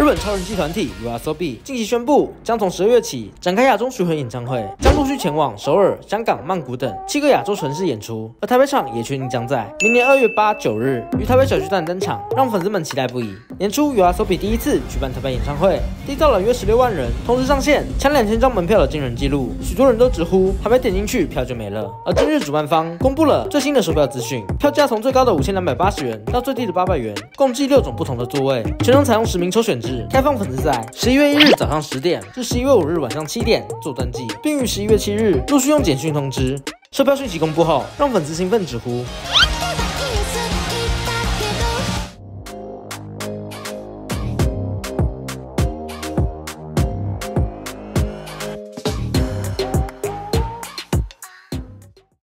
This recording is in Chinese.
日本超人气团体 uasobi 近期宣布，将从十二月起展开亚洲巡回演唱会，将陆续前往首尔、香港、曼谷等七个亚洲城市演出。而台北场也确定将在明年二月八九日于台北小巨蛋登场，让粉丝们期待不已。年初 uasobi 第一次举办台北演唱会，缔造了约十六万人同时上线抢两千张门票的惊人纪录，许多人都直呼还没点进去票就没了。而今日主办方公布了最新的售票资讯，票价从最高的五千两百八十元到最低的八百元，共计六种不同的座位，全程采用实名抽选制，开放粉丝在十一月一日早上十点至十一月五日晚上七点做登记，并于十一月七日陆续用简讯通知。售票讯息公布后，让粉丝兴奋直呼。